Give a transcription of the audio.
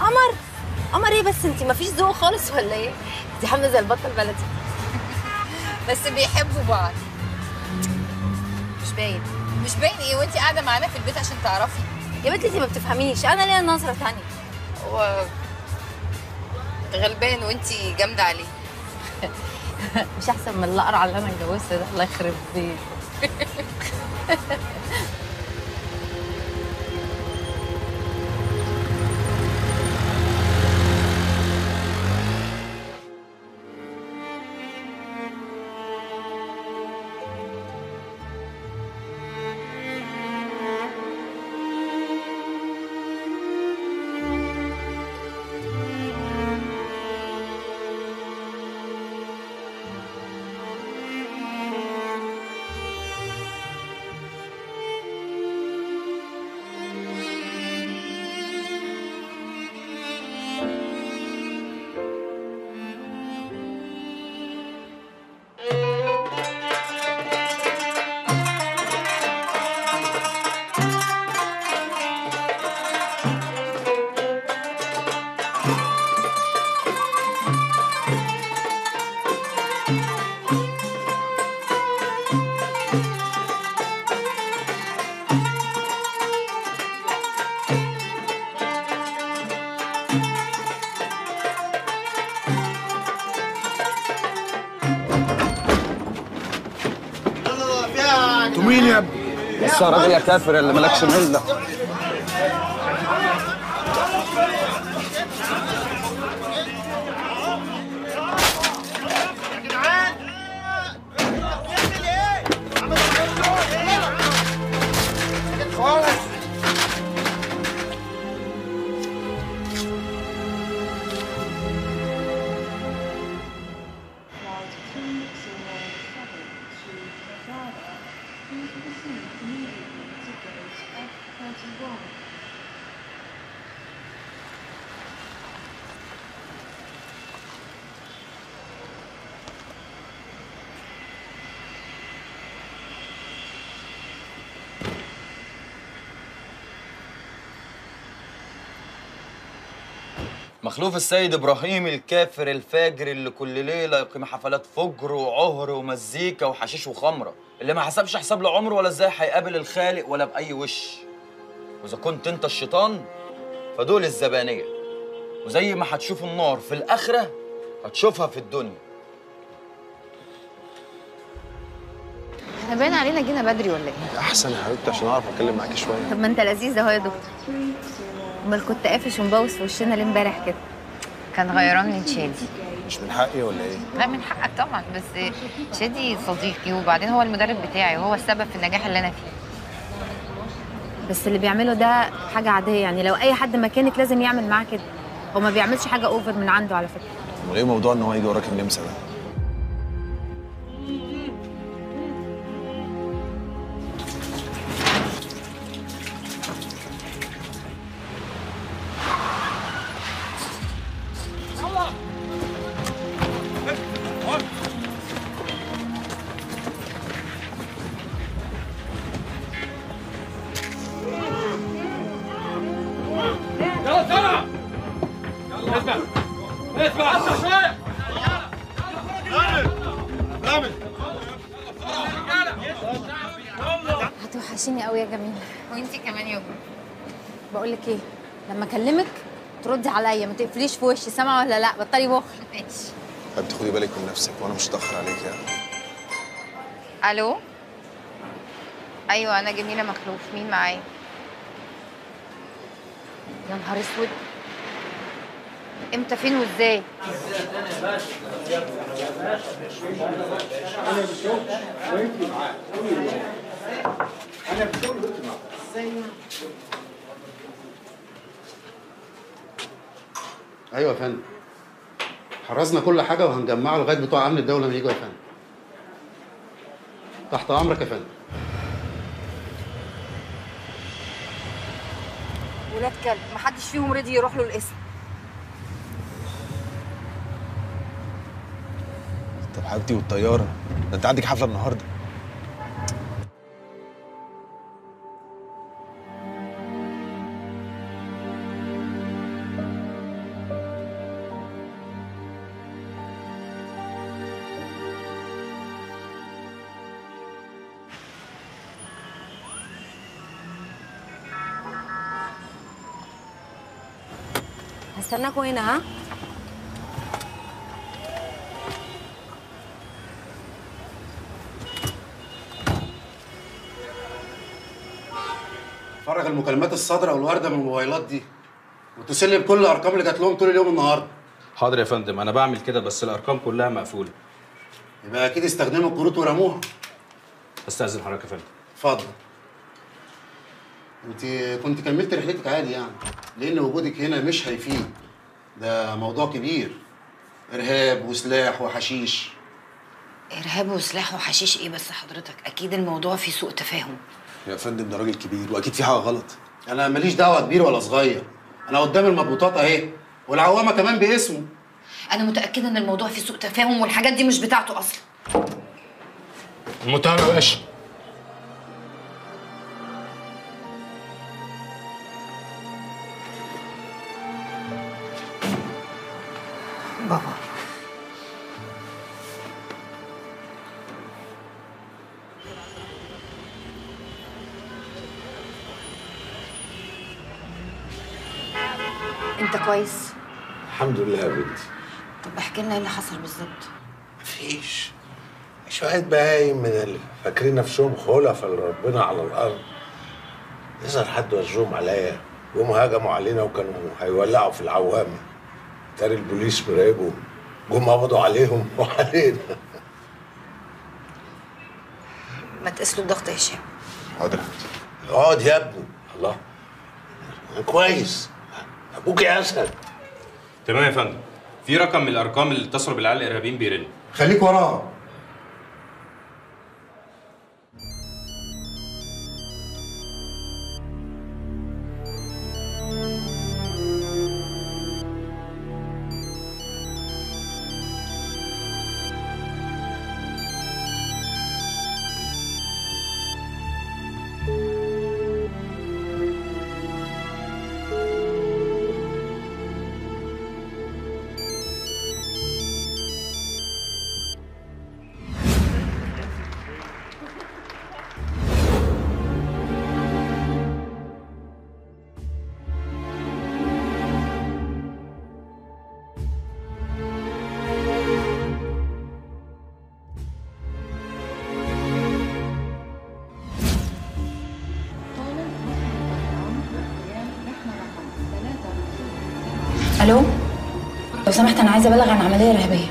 قمر. قمر إيه بس؟ انت مفيش ذوق خالص ولا إيه؟ دي عاملة زي البطه البلدي. بس بيحبوا بعض. مش باين. مش باين إيه وانت قاعدة معانا في البيت عشان تعرفي. يا بنتي انت ما بتفهميش. أنا ليا نظرة تانية. هو غلبان وانت جامدة عليه. مش أحسن من الاقرع اللي أنا اتجوزته ده. الله يخرب بيت. أنتوا يا ابني؟ يا راجل يا كافر اللي مالكش ملة مخلوف السيد إبراهيم الكافر الفاجر اللي كل ليلة يقيم حفلات فجر وعهر ومزيكا وحشيش وخمرة. اللي ما حسبش حساب لعمره ولا إزاي هيقابل الخالق ولا بأي وش. وإذا كنت أنت الشيطان فدول الزبانية. وزي ما هتشوف النار في الآخرة هتشوفها في الدنيا. إحنا باين علينا جينا بدري ولا إيه؟ أحسن يا حبيبتي عشان أعرف أتكلم معاكي شوية. طب ما أنت لذيذ أهو يا دكتور. امال كنت قافش ومبوس في وشنا ليه امبارح كده؟ كان غيران من شادي. مش من حقي ولا إيه؟ لا من حقك طبعا بس شادي صديقي وبعدين هو المدرب بتاعي وهو السبب في النجاح اللي أنا فيه. بس اللي بيعمله ده حاجة عادية يعني لو أي حد مكانك لازم يعمل معاه كده. هو ما بيعملش حاجة اوفر من عنده على فكرة. امال إيه موضوع إن هو يجي وراك النمسا ده؟ هتوحشيني قوي يا جميلة. وانتي كمان يا جو. بقول لك إيه؟ لما اكلمك تردي عليا ما تقفليش في وشي سامعة ولا لا؟ بطلي بخ ماشي. حبيبتي خدي بالك من نفسك وأنا مش هتأخر عليك يعني. ألو؟ أيوه أنا جميلة مخلوف. مين معايا؟ يا نهار اسود. إمتى فين وازاي؟ أيوه يا فندم. حرزنا كل حاجة وهنجمعه لغاية بتوع أمن الدولة ما يجوا يا فندم. تحت أمرك يا فندم. ولاد كلب محدش فيهم رضي يروح له القسم. حبيبتي والطيارة. ده انت عندك حفلة النهارده. هستناكوا هنا ها؟ المكالمات الصادرة والوارده من الموبايلات دي. واتصل لي بكل الأرقام اللي جات لهم طول اليوم النهارده. حاضر يا فندم أنا بعمل كده بس الأرقام كلها مقفولة. يبقى أكيد استخدموا الكروت ورموها. أستأذن حضرتك يا فندم. اتفضل. أنت كنت كملت رحلتك عادي يعني. لأن وجودك هنا مش هيفيد. ده موضوع كبير. إرهاب وسلاح وحشيش. إرهاب وسلاح وحشيش إيه بس حضرتك؟ أكيد الموضوع فيه سوء تفاهم. يا فندم ده راجل كبير وأكيد في حاجة غلط. أنا ماليش دعوة كبير ولا صغير. أنا قدام المضبوطات أهي والعوامة كمان باسمه. أنا متأكدة إن الموضوع فيه سوء تفاهم والحاجات دي مش بتاعته أصلا. المتهم يا باشا. انت كويس؟ الحمد لله يا بنتي. طب احكي لنا إيه اللي حصل بالظبط. مفيش. شوية بهايم من اللي فاكرين نفسهم خلفاء لربنا على الأرض. يظهر حد وزهم عليا. وهم هجموا علينا وكانوا هيولعوا في العوامة تاري البوليس مراقبهم. جم قبضوا عليهم وعلينا. ما تقيس له الضغط يا هشام. حاضر اقعد يا ابني. الله. كويس. أبوك يا أسد. تمام يا فندم. في رقم من الأرقام اللي اتصلوا بالعيال الإرهابيين بيرن. خليك وراها. ألو؟ لو سمحت أنا عايزة أبلغ عن عملية ارهابيه